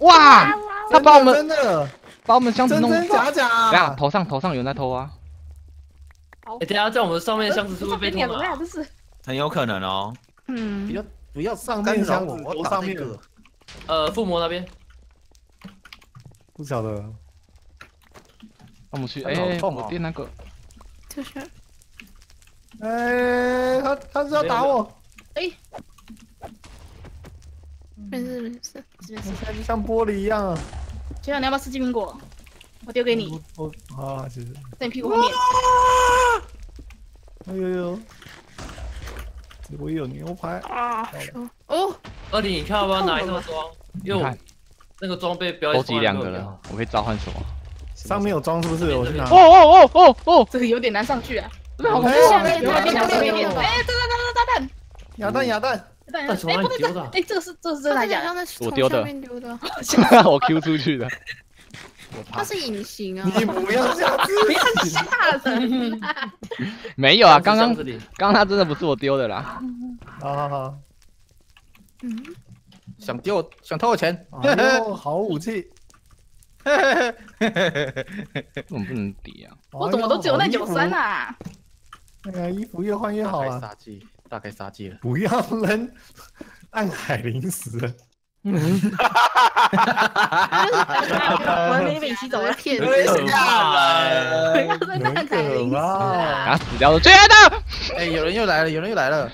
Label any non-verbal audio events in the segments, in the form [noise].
哇，他把我们真的把我们箱子弄。真真假假，等下头上头上有人在偷啊！哎，等下在我们上面的箱子是不是被偷了啊？这是很有可能哦。嗯。不嗯，要不要上面箱子，我我上面打那个。呃，附魔那边，不晓得。我们去，哎，痛哦我垫那个，就是。哎，他他是要打我，没事没事，没事。现在就像玻璃一样啊。学长，你要不要吃金苹果？我丢给你，我我啊，谢谢。在你屁股后面。哎呦呦，我有牛排，啊，手哦，二弟，你看要不要拿一个装？因为我你看那个装备标收集两个了，我可以召唤什么？上面有装是不是？我去拿。哦哦哦哦哦！这个有点难上去啊。好恐哎怖啊！下面下面下面哎，这个炸弹炸弹鸭蛋鸭蛋，炸弹！但从哪哎，不丢的啊！哎，这个是这个是真的假的？我丢的我 Q 出去的。[laughs] 它是隐形啊。你不要这样子。[laughs] 不要吓人！[laughs] 没有啊，刚刚刚刚他真的不是我丢的啦。好好好，嗯，想丢想偷我钱，好武器。为什么不能抵啊？我怎么都只有那九三啊？啊？那个衣服越换越好大开啊！杀机，大开杀戒了。不要扔暗海零食了。我还没被你骑走了。骗很可怕哎！不要再很烂彩铃可死掉了，追的！哎，有人又来了，有人又来了，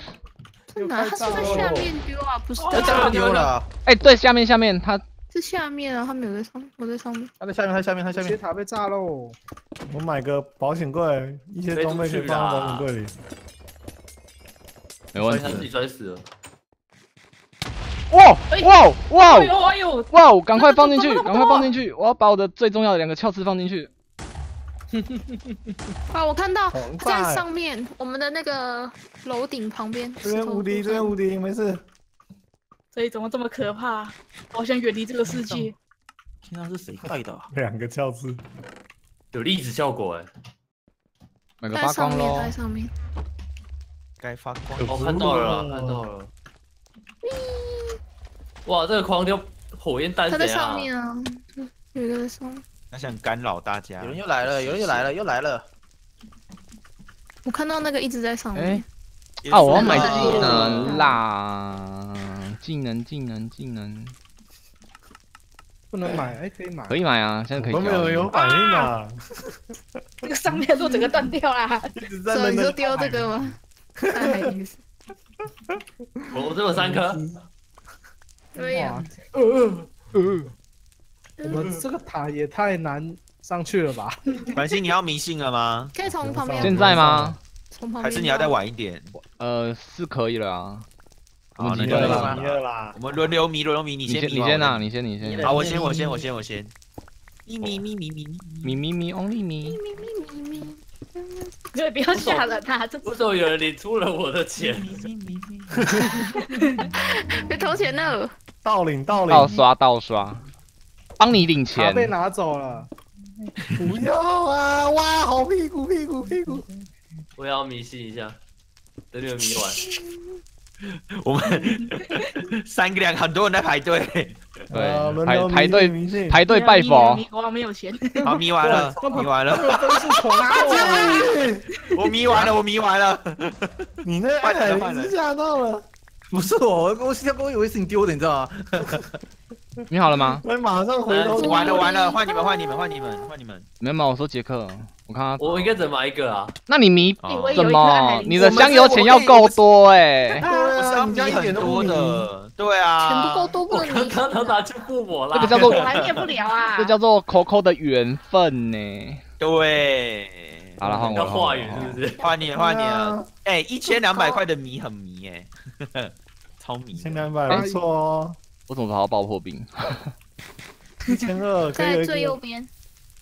是哪？他是在下面丢啊，不是在下面丢了，哎，对，下面下面他是下面啊，他没有在上面，我在上面。他在下面，他下面，他下面。铁塔被炸喽！我买个保险柜，一些装备可以放到保险柜里。没问他自己。摔死了。哇哇哇哎呦哎呦！哇！赶快放进去，[laughs] 赶快放进去！我要把我的最重要的两个鞘刺放进去。[laughs] 啊，我看到在上面，我们的那个楼顶旁边。这边无敌，这边无敌，没事。这里怎么这么可怕？好想远离这个世界。天啊，是谁盖的啊？两个鞘刺，有粒子效果哎！买个发光在上面，在！上面。该发光。我看到了啦，看到了。[laughs] 哇，这个狂丢火焰弹他在？上面啊，有一个在上面。他想干扰大家有。人又来了，有人又来了，又来了。我看到那个一直在上面哎。啊，我要买哎技能啦！技能技能技能，不能买，哎，可以买。可以买啊，现在可以我没有人有。反应啊！[laughs] 这个上面的路整个断掉啦！[laughs] 一直在所以说丢这个吗？我我这有三颗，对呀，我们这个塔也太难上去了吧？繁星，你要迷信了吗？可以从旁边。现在吗？从旁边。还是你要再？晚一点？呃，是可以了啊。好，你了啦我。们轮流迷，轮流迷。你你先，你先啊，你先，你先。好，我先，我先，我先，我先。咪咪咪咪咪咪。咪咪咪 only 咪。[laughs] 对，不要吓了他！这为什么有人领出了我的钱？[laughs] 别偷钱了。盗领盗领，盗刷盗刷，帮你领钱被。拿走了，[laughs] 不要啊！哇，好屁股屁股屁股！我也要迷信一下，等你们迷完。[laughs] 我们 [laughs] 三个两很多人在排队，对，排排队排队拜佛迷。国王没有钱，好迷完了，迷完了，分数重做。我迷完了，我迷完了。你那换人暗换人海零食吓到了，不是我，我现在我以为是你丢的，你知道吗？[laughs] 你好了吗？我马上回头嗯完了完了，换你们换你们换你们换你们。没有吗，我说杰克，我看他。我应该只能买一个啊！那你迷哦我也有什一颗暗海么？你的香油钱要够多哎，对我是啊，要迷你家一点很多。的，对啊。钱不够多不我能迷。刚刚都拿去附魔啦。这个叫做我还灭不了啊！这叫做 Coco 的缘分呢。对。好了，换我了。要话语换我了是不是？换你换你。哎，一千两百块的迷很迷哎，[laughs] 超迷一。千两百不错哦，我怎么跑到爆破兵？一千二在最右边。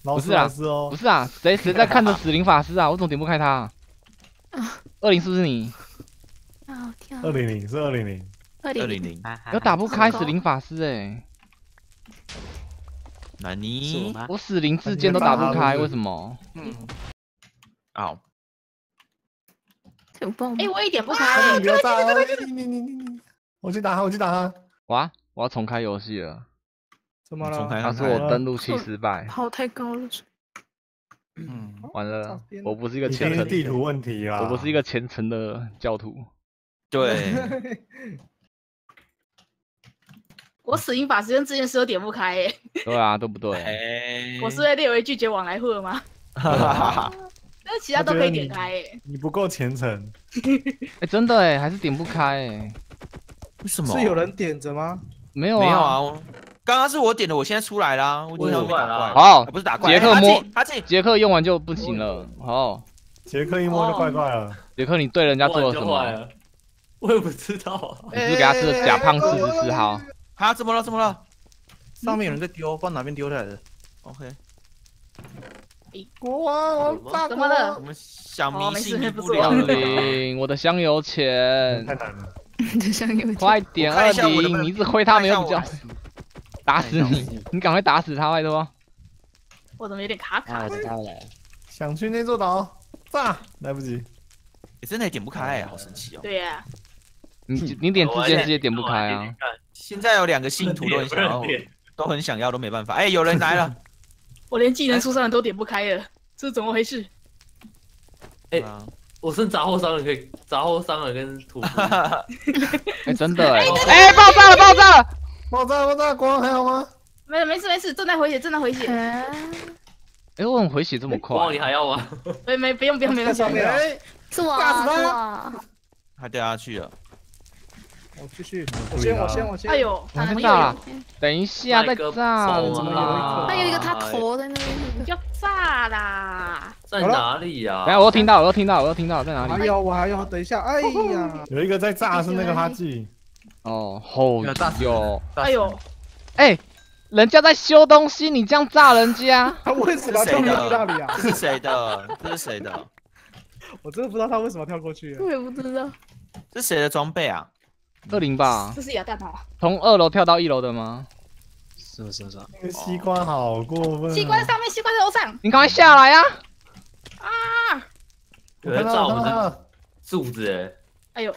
劳斯不是啊不。是啊，谁谁在看着死灵法师啊？我怎么点不开他啊？二零是不是你？啊天啊二！零零是二零零，二零零零，我打不开死灵法师哎，那你？我死灵之剑都打不开，为什么？嗯，哦，有爆吗哎，我也点不哎开你，不要炸哦！你你你你你，我去打他，我去打他。哇，我要重开游戏了。怎么了？重开他说我。登录 [laughs] 器失败，跑太高了，嗯，完了，我不是一个虔诚，地图问题啊！我不是一个虔诚的教徒。[laughs] 对，[laughs] 我死因法师跟这件事都点不开耶，对啊，对不对？哎，我是被列为拒绝往来户了吗？但是其他都可以点开耶。你不够虔诚，哎，真的哎，还是点不开哎，为什么？是有人点着吗？没有没有啊。刚刚是我点的，我现在出来啦，我我点到被打也出来啦怪，好啊，不是打怪，杰克摸哎他自己杰克用完就不行了。好，杰克一摸就怪怪了。杰克你对人家做了什么？我也不知道啊。你是给他吃了假胖四十四号？啊，怎么了？怎么了上面有人在丢，不知道哪边丢下来的。？OK，国王，我炸怎么了我？们小迷信不了降临我的香油钱太，难了。[laughs] 就像有快点二零！你一直挥他没有比较打死你！你赶快打死他，拜托！我怎么有点卡卡？想去那座岛，炸，来不及。你真的点不开，好神奇哦！对呀，你你点自建直接点不开啊！现在有两个信徒都很想要，都很想要，都没办法。哎，有人来了，[laughs] 我连技能书上的都点不开了，这是怎么回事？哎啊我剩杂货商人可以，杂货商人跟土夫，[laughs] 哎，真的哎！哎，爆炸了，爆炸了！爆炸爆炸，国王还好吗？没没事没事，正在回血，正在回血。哎，哎，我怎么回血这么快光？你还要吗？没没不用不用没关系。在上面啊，哎，是我啊，他掉下去了。我继续，我先我先我先。哎，呦，我哪里先炸了？等一下再炸手怎么有一颗还有一个他头在那边，要炸啦！在哪里呀？等一下我都听到，我都听到，我都听到，在哪里？还有我还有，等一下，哎呀，有一个在炸是那个哈记，哦，吼有炸死有，哎呦，哎，人家在修东西，你这样炸人家，他为什么要跳过去那里啊？这是谁的？这是谁的？我真的不知道他为什么跳过去。我也不知道。这是谁的装备啊？二零吧？这是哑弹哦。从二楼跳到一楼的吗？是是是那个西瓜好过分啊。西瓜在上面，西瓜在楼上。你赶快下来呀！有人炸我们的，柱子哎，哎呦，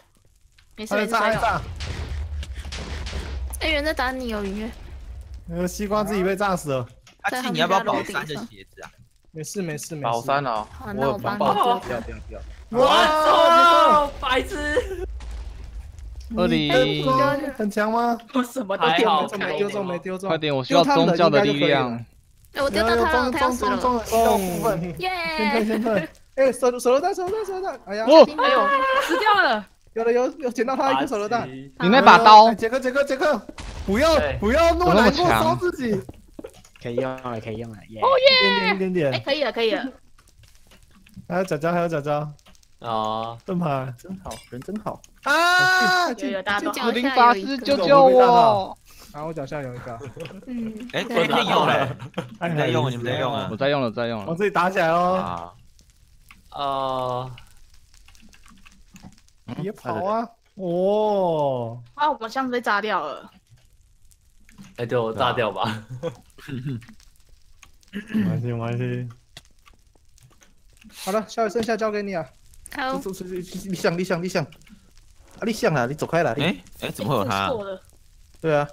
没事没事，哎，有人在打你哦，云月。那个西瓜自己被炸死了。阿七，你要不要保三的鞋子啊？没事没事没事。宝山哦，好，我那我帮有帮你做。不要不要不要。我操，白痴！二零，很强吗？我什么都还好点不开。中没丢中没丢中，快点，我需要宗教的力量。哎，我丢到他了，他要死了。中了一道部分，先退耶！先退。哎，手手榴弹手榴弹手榴弹，哎呀，哦，哎呦，死掉了！有了有有捡到他一个手榴弹，你那把刀哎杰克杰克杰克，不要不要那么难过怎么那么强烧自己，可以用了，可以用了，耶！一点点一点哎，点，可以了，可以了。[laughs] 还有脚脚还有脚脚，啊！盾牌真好，人真好。啊！有有大法师救救我！啊我脚下有一个，嗯，哎，可以可以用嘞，[laughs] 你你们在用，你们在用啊我！在用了，在用了。我自己打起来喽！啊，啊！别跑啊！哦，啊，我们箱子被炸掉了。哎，对我炸掉吧。没关系没关系，好了，下一剩下交给你啊。好走，走走，立项立项立项，啊立项啊，你走开了。哎哎，怎么会有他？对啊，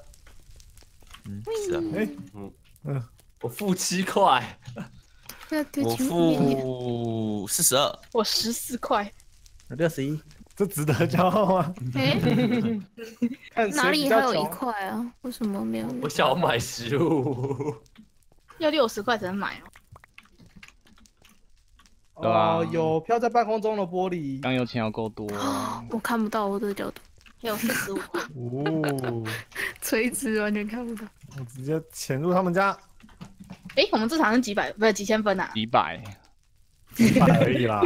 嗯，是啊，哎，我付七块，我要丢进付四十二，我十四块。六十一，这值得骄傲吗？[laughs] [laughs] 哪里还有一穷。块啊？为什么没有？我想要买食物。要六十块才能买哦。对啊哦，有飘在半空中的玻璃，刚油钱要够多，[gasps] 我看不到我这个角度，还有四十五块。哦，[laughs] 垂直完全看不到。我直接潜入他们家，哎，我们这场是几百，不是几千分啊？几百。一百而已啦，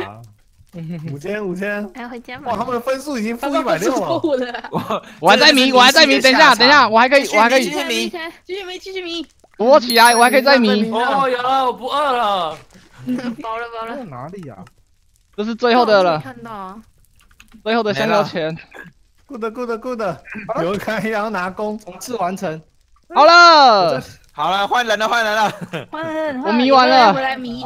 [laughs] 五千五千，还要回家吗？哇，他们的分数已经负一百六错了。我我还在迷，我还在迷，等一下，等一下，，我还可以，我还可以继续迷继续迷，继续迷。躲起来，我还可以再迷。哦，有了，我不饿了。饱了饱了在，哪里呀？这是最后的了，看到啊，最后的香蕉钱。good good good，有开要拿弓，冲刺完成，好了，好了，换人了，换人了，[laughs] 换人，我迷完了。有没有人回来迷。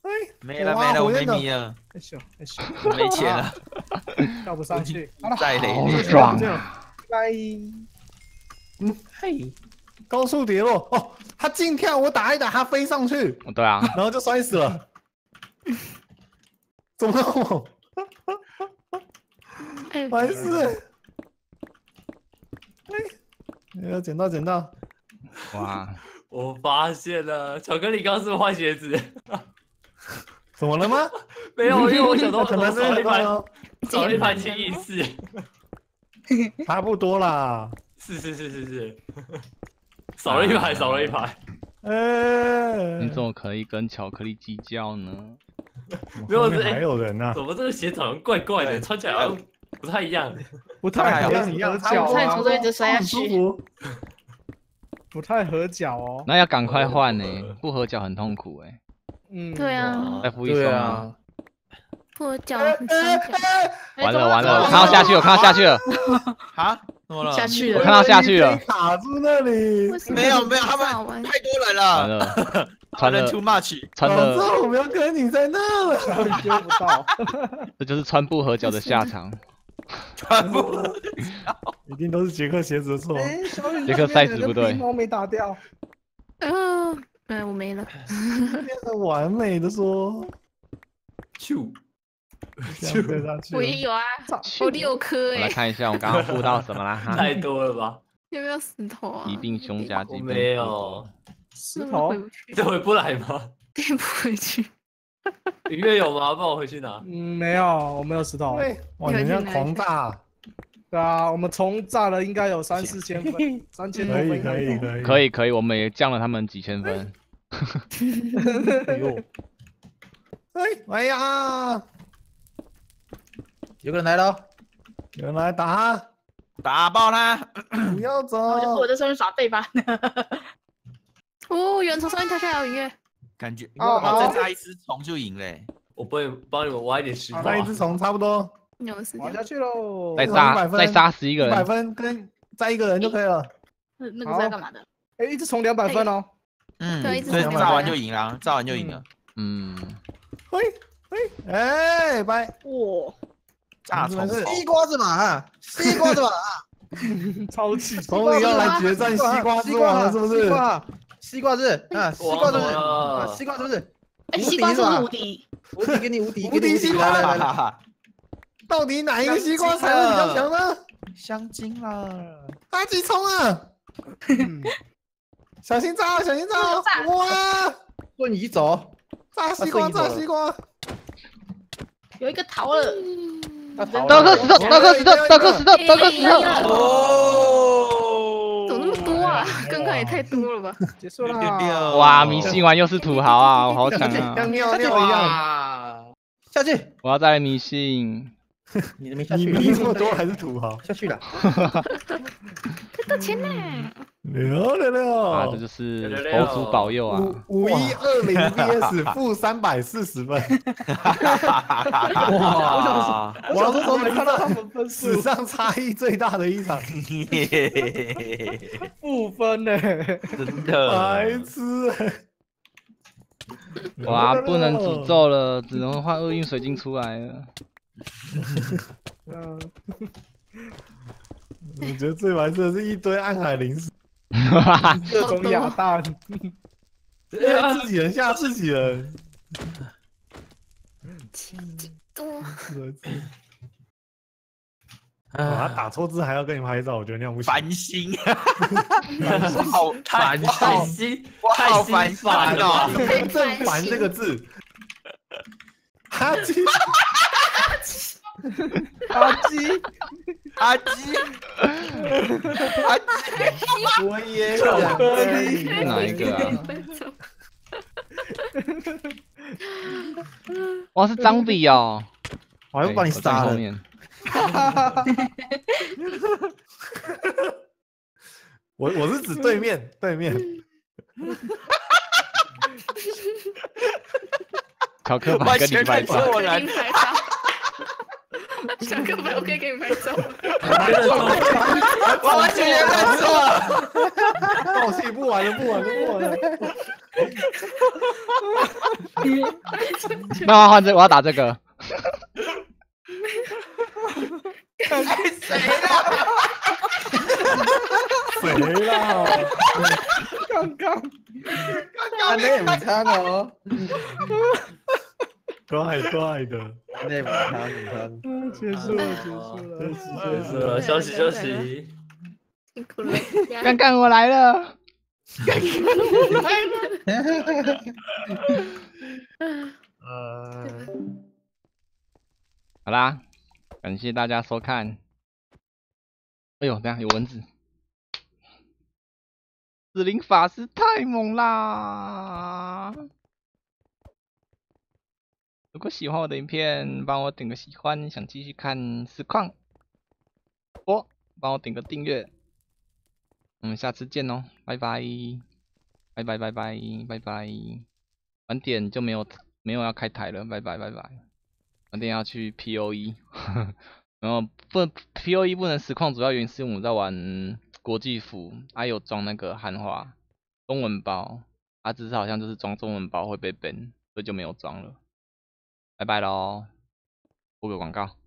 哎没了没了，我没迷了，哎咻哎咻，我没钱了，[laughs] 跳不上去。好了，再累好累。爽拜。嗯嘿，高速跌落哦，他近跳，我打一打，他飞上去，哦对啊，然后就摔死了。[laughs] 怎么那么哎，白痴？哎，要捡到捡到，哇，[laughs] 我发现了，巧克力刚是不是换鞋子？怎么了吗？[laughs] 没有，因为我想到可能是少了一盘，哦，少了一盘清一次。[laughs] 差不多啦。是是是是是，少了一排，少了一排。哎，你怎么可以跟巧克力计较呢？没有是后面还有人呢，怎么这个鞋子好像怪怪的，穿起来好像不太一样。不太一样，合脚差点啊从这一直摔下很舒去。服。不太合脚哦。那要赶快换呢，不合脚很痛苦哎。嗯，对啊，再敷一双啊。对啊，我脚很伤脚，完了完了，我看到下去了，我看到下去了，啊？怎么了？下去了我看，到下去了，卡住那里。没有没有，他们太多人完了，[laughs] 了，穿人了 too much。早穿了，我们要跟你在那了。小雨丢不到，[laughs] 这就是穿不合脚的下场。全部。一定都是杰克鞋子的错。杰克 size 不对。猫没打掉，嗯，哎，我没了，变得完美的说，咻，这样对下去。我也有啊，我六颗我来哎，看一下我刚刚附到什么啦哈，[laughs] 太多了吧？有没有石头啊？疾病胸甲，疾没有，石头？回不去，这回不来吗？[laughs] 垫不回去。[laughs] 里面有吗？帮我回去拿。嗯，没有，我没有石头。对，哇，你这样狂炸，对啊，我们重炸了应该有三四千分，[laughs] 三千多可分以可以可以可以可以，我们也降了他们几千分。[laughs] 哎呦，哎哎呀，有个人来了哦，有人来打，打爆他！不要走。我就我在上面耍废吧。哦，有人从上面跳下来，音乐，感觉哦好再扎一只虫就赢嘞。我帮你帮你们挖一点石头啊。那一只虫差不多有时间滑下。去喽。再100分杀再杀十一个一百，分，跟再一个人就可以了。那那个是要干嘛的？哎，一只虫两百分哦。嗯，对一直所以想炸完就赢了，炸完就赢了。嗯，嘿，嘿，哎，拜，哇，炸虫是西瓜子嘛啊，西瓜子嘛，[laughs] 超气！终于要来决战西瓜之王了，是不是西？瓜，西瓜是啊，西瓜是不是？啊，西瓜是不是？哎，无西瓜是不是敌是吧无敌？无敌给你无敌，无敌西瓜 [laughs] 到底哪一个西瓜才会比较强呢？香精啦。阿吉冲啊！小心炸，小心炸！炸哇，瞬移走，炸西瓜，炸西瓜！有一个逃了，刀了颗石头，刀颗石头，刀颗石头，刀颗石头。那么多啊？刚刚也太多了吧？结束六啦。六哇，迷信完又是土豪啊，我好惨啊！像尿尿一样。哇，下去，我要再来迷信，[laughs] 你都没下你去，你这么多还是土豪？下去了，太多钱呢！六六六啊，这就是佛祖保佑啊！五五一二零 VS 负三百四十分，哇！我小时候没看到他们分数史上差异最大的一场，负分呢。真的白痴！哇，不能诅咒了，只能换厄运水晶出来了。嗯，[laughs] 我觉得最白痴的是一堆暗海灵石，各种哑弹。自己人吓自己人。多 [laughs] 哇，他打错字还要跟你拍照，我觉得那样不行。烦心，我好太烦太心我好太心烦了正“烦” [laughs] 这个字，哈基 [laughs] 阿基，阿基，阿基，我也你哪一个啊？哇，是张比哦！我还不把你杀了。后面。[laughs] 我我是指对面对面，[laughs] 考克版完跟你全拍 [laughs] 照，看错人可以给。你拍照。我完全认错了。道歉不玩了不玩了不玩了。那我要换这，我要打这个。谁啊？谁啦？刚刚安内午餐哦，[laughs] 怪怪的，安内午餐午餐。嗯结束了，结束了。结束了，休息休息。辛苦了，干干我来了。[laughs] 呃，好啦，感谢大家收看。哎呦，等一下有蚊子。紫灵法师太猛啦！如果喜欢我的影片，帮我点个喜欢；想继续看实况，哦，帮我点个订阅。我们下次见哦，拜拜，拜拜拜拜拜拜。晚点就没有没有要开台了，拜拜拜拜。晚点要去 POE，[laughs] 然后不 POE 不能实况，主要原因是我们在玩国际服，还、有装那个汉化中文包，啊，只是好像就是装中文包会被 ban，所以就没有装了。拜拜喽，播个广告。